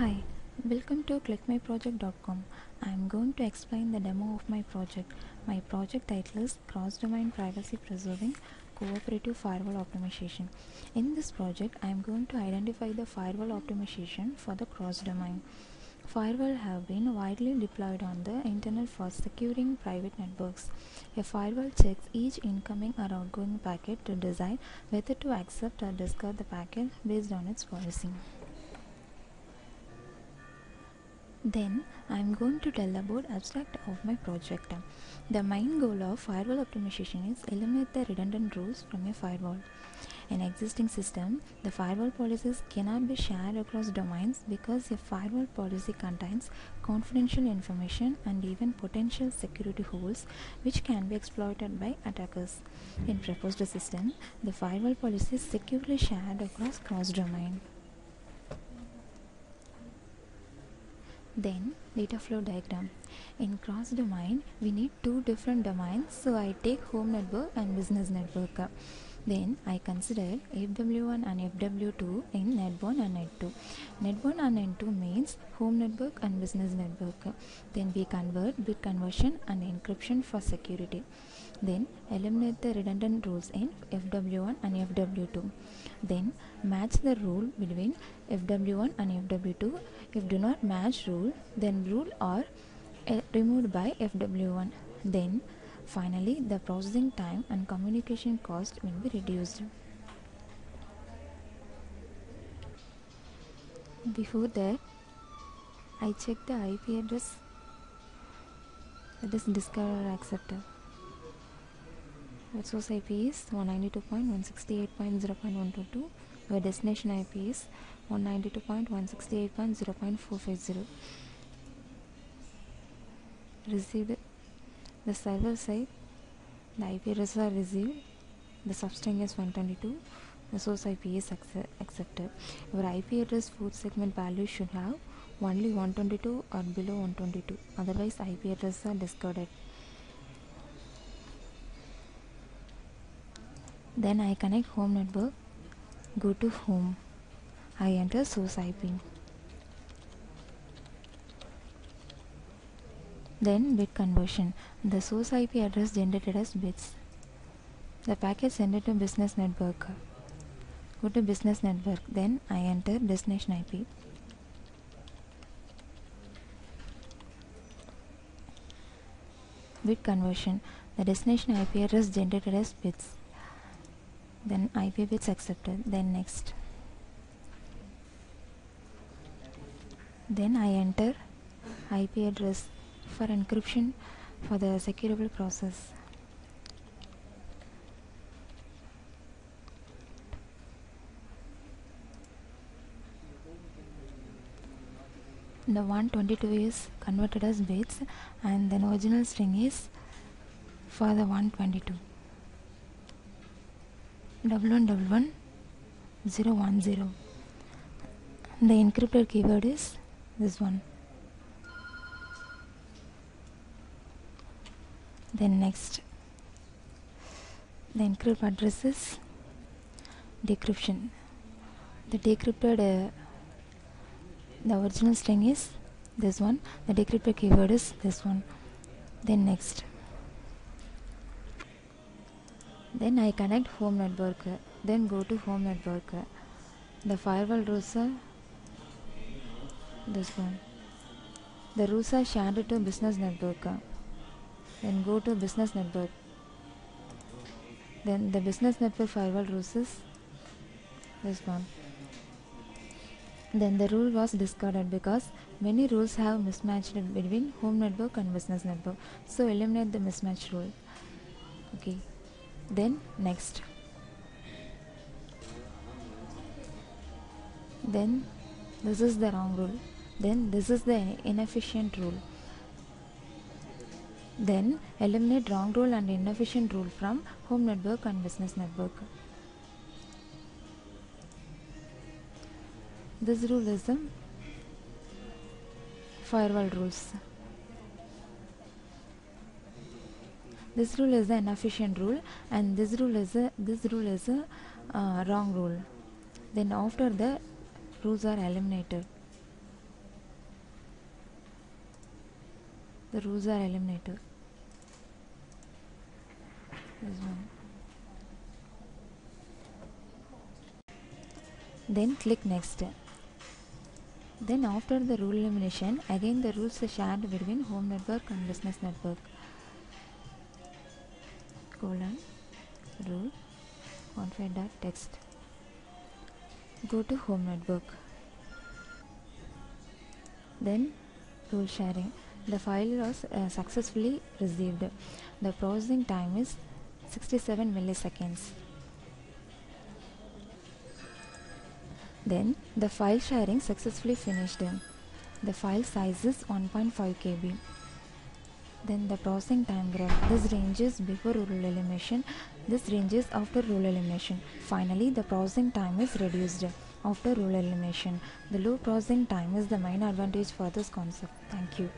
Hi, welcome to clickmyproject.com. I am going to explain the demo of my project. My project title is Cross Domain Privacy Preserving Cooperative Firewall Optimization. In this project, I am going to identify the firewall optimization for the cross domain. Firewall have been widely deployed on the internet for securing private networks. A firewall checks each incoming or outgoing packet to decide whether to accept or discard the packet based on its policy. Then I am going to tell about abstract of my project. The main goal of firewall optimization is eliminate the redundant rules from a firewall. In existing system, the firewall policies cannot be shared across domains because a firewall policy contains confidential information and even potential security holes which can be exploited by attackers. In proposed system, the firewall policy is securely shared across cross-domain. Then data flow diagram. In cross domain we need two different domains so I take home network and business network. Then I consider FW1 and FW2 in Net1 and Net2. Net1 and Net2 means home network and business network. Then we convert bit conversion and encryption for security. Then eliminate the redundant rules in FW1 and FW2. Then match the rule between FW1 and FW2. If do not match rule, then rule are uh, removed by FW1. Then finally the processing time and communication cost will be reduced. Before that, I check the IP address that is discovered or accepted. Our source IP is 192.168.0.122. Our destination IP is 192.168.0.450. Received the server side, the IP addresses are received, the substring is 122, the source IP is accepted. Our IP address food segment value should have only 122 or below 122, otherwise IP addresses are discarded. Then I connect home network, go to home. I enter source IP. Then bit conversion. The source IP address generated as bits. The packet sent to business network. Go to business network. Then I enter destination IP. Bit conversion. The destination IP address generated as bits then IP bits accepted then next then I enter IP address for encryption for the securable process. The 122 is converted as bits and then original string is for the 122 double one double one zero one zero. The encrypted keyword is this one then next. The encrypt address is decryption. The decrypted uh, the original string is this one. The decrypted keyword is this one. Then next. Then I connect home network. Then go to home network. The firewall rules are this one. The rules are shared to business network then go to business network. Then the business network firewall rules is this one then the rule was discarded because many rules have mismatched between home network and business network. So eliminate the mismatch rule. Okay. Then next. Then this is the wrong rule. Then this is the inefficient rule then eliminate wrong rule and inefficient rule from home network and business network. This rule is the firewall rules. This rule is the inefficient rule and this rule is a, this rule is a uh, wrong rule. Then after the rules are eliminated. the rules are eliminated then click next. Then after the rule elimination again the rules are shared between home network and business network. Colon rule config.text go to home network. Then rule sharing. The file was uh, successfully received. The processing time is 67 milliseconds. Then the file sharing successfully finished. The file size is 1.5 kb then the processing time graph. This ranges before rule elimination. This ranges after rule elimination. Finally the processing time is reduced after rule elimination. The low processing time is the main advantage for this concept. Thank you